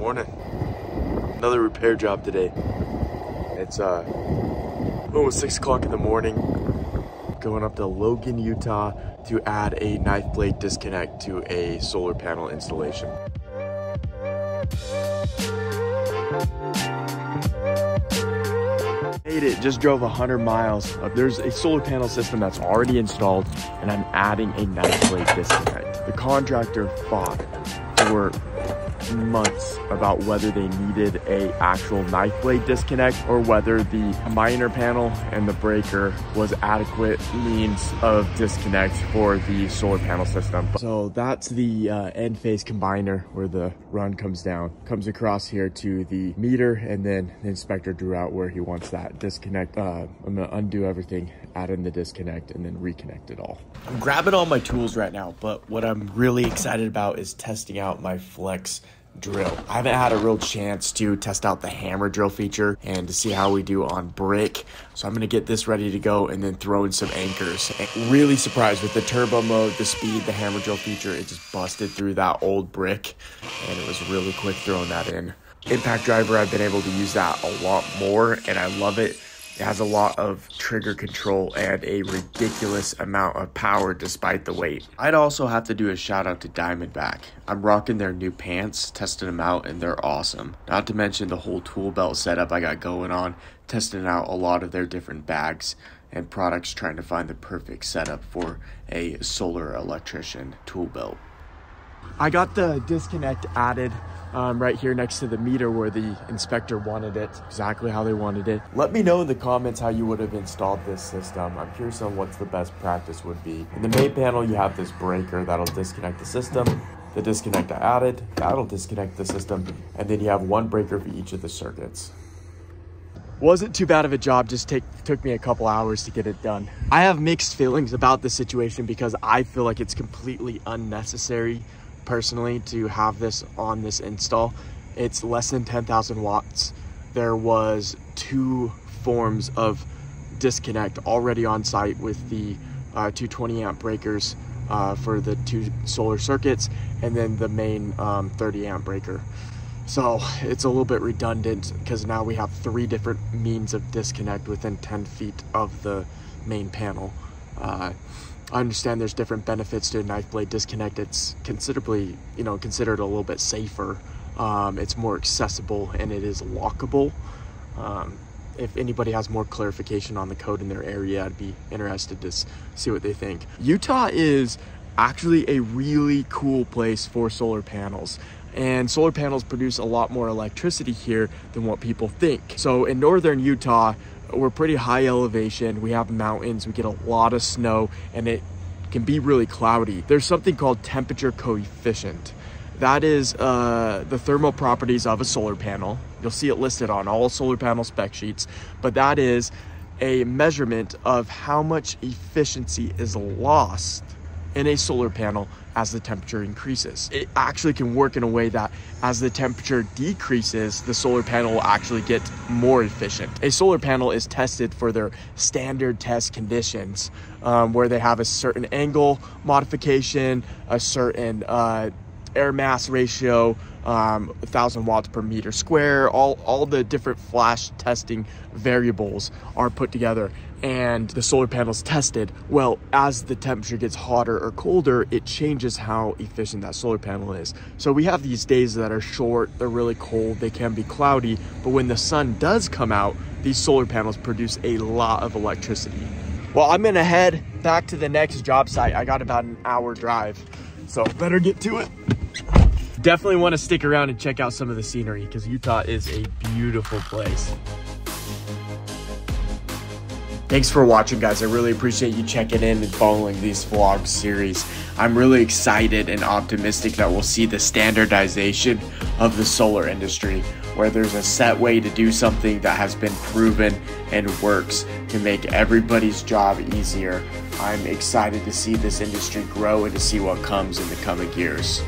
Morning. Another repair job today. It's uh almost six o'clock in the morning. Going up to Logan, Utah to add a knife blade disconnect to a solar panel installation. Made it, just drove 100 miles. There's a solar panel system that's already installed and I'm adding a knife blade disconnect. The contractor fought for months about whether they needed a actual knife blade disconnect or whether the combiner panel and the breaker was adequate means of disconnect for the solar panel system. So that's the uh, Enphase combiner where the run comes down, comes across here to the meter and then the inspector drew out where he wants that disconnect. Uh, I'm gonna undo everything, add in the disconnect and then reconnect it all. I'm grabbing all my tools right now, but what I'm really excited about is testing out my Flex drill. I haven't had a real chance to test out the hammer drill feature and to see how we do on brick. So I'm gonna get this ready to go and then throw in some anchors. And really surprised with the turbo mode, the speed, the hammer drill feature, it just busted through that old brick and it was really quick throwing that in. Impact driver, I've been able to use that a lot more and I love it it has a lot of trigger control and a ridiculous amount of power despite the weight. I'd also have to do a shout out to Diamondback. I'm rocking their new pants, testing them out, and they're awesome. Not to mention the whole tool belt setup I got going on, testing out a lot of their different bags and products trying to find the perfect setup for a solar electrician tool belt. I got the disconnect added um, right here next to the meter where the inspector wanted it, exactly how they wanted it. Let me know in the comments how you would have installed this system. I'm curious on what's the best practice would be. In the main panel, you have this breaker that'll disconnect the system. The disconnect I added, that'll disconnect the system. And then you have one breaker for each of the circuits wasn't too bad of a job just take took me a couple hours to get it done i have mixed feelings about the situation because i feel like it's completely unnecessary personally to have this on this install. It's less than 10,000 watts. There was two forms of disconnect already on site with the uh, 220 amp breakers uh, for the two solar circuits and then the main um, 30 amp breaker. So it's a little bit redundant because now we have three different means of disconnect within 10 feet of the main panel. Uh, I understand there's different benefits to a knife blade disconnect. It's considerably, you know, considered a little bit safer. Um, it's more accessible and it is lockable. Um, if anybody has more clarification on the code in their area, I'd be interested to see what they think. Utah is actually a really cool place for solar panels and solar panels produce a lot more electricity here than what people think. So in northern Utah, we're pretty high elevation. We have mountains, we get a lot of snow, and it can be really cloudy. There's something called temperature coefficient. That is uh, the thermal properties of a solar panel. You'll see it listed on all solar panel spec sheets, but that is a measurement of how much efficiency is lost in a solar panel as the temperature increases. It actually can work in a way that as the temperature decreases, the solar panel will actually get more efficient. A solar panel is tested for their standard test conditions um, where they have a certain angle modification, a certain uh, air mass ratio, um, 1000 watts per meter square, all, all the different flash testing variables are put together and the solar panels tested. Well, as the temperature gets hotter or colder, it changes how efficient that solar panel is. So we have these days that are short, they're really cold, they can be cloudy, but when the sun does come out, these solar panels produce a lot of electricity. Well, I'm gonna head back to the next job site. I got about an hour drive, so better get to it. Definitely wanna stick around and check out some of the scenery because Utah is a beautiful place. Thanks for watching, guys. I really appreciate you checking in and following these vlog series. I'm really excited and optimistic that we'll see the standardization of the solar industry, where there's a set way to do something that has been proven and works to make everybody's job easier. I'm excited to see this industry grow and to see what comes in the coming years.